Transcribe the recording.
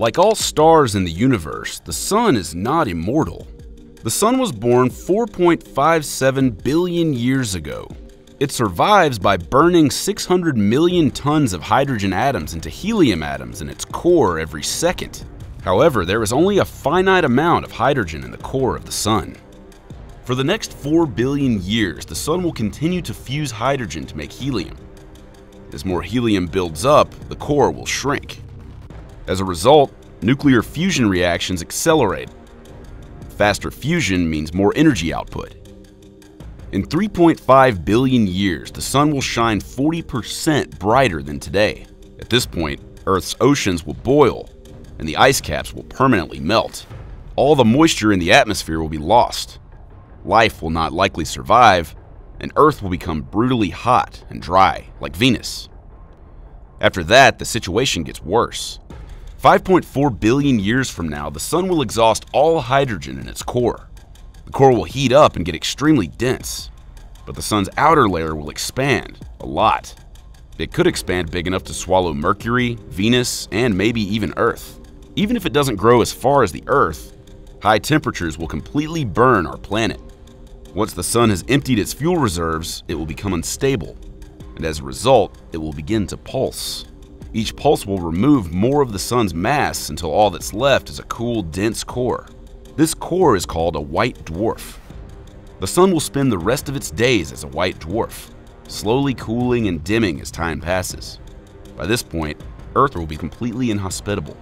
Like all stars in the universe, the Sun is not immortal. The Sun was born 4.57 billion years ago. It survives by burning 600 million tons of hydrogen atoms into helium atoms in its core every second. However, there is only a finite amount of hydrogen in the core of the Sun. For the next 4 billion years, the Sun will continue to fuse hydrogen to make helium. As more helium builds up, the core will shrink. As a result, nuclear fusion reactions accelerate. Faster fusion means more energy output. In 3.5 billion years, the sun will shine 40% brighter than today. At this point, Earth's oceans will boil, and the ice caps will permanently melt. All the moisture in the atmosphere will be lost. Life will not likely survive, and Earth will become brutally hot and dry, like Venus. After that, the situation gets worse. 5.4 billion years from now, the sun will exhaust all hydrogen in its core. The core will heat up and get extremely dense, but the sun's outer layer will expand a lot. It could expand big enough to swallow Mercury, Venus, and maybe even Earth. Even if it doesn't grow as far as the Earth, high temperatures will completely burn our planet. Once the sun has emptied its fuel reserves, it will become unstable, and as a result, it will begin to pulse. Each pulse will remove more of the sun's mass until all that's left is a cool, dense core. This core is called a white dwarf. The sun will spend the rest of its days as a white dwarf, slowly cooling and dimming as time passes. By this point, Earth will be completely inhospitable.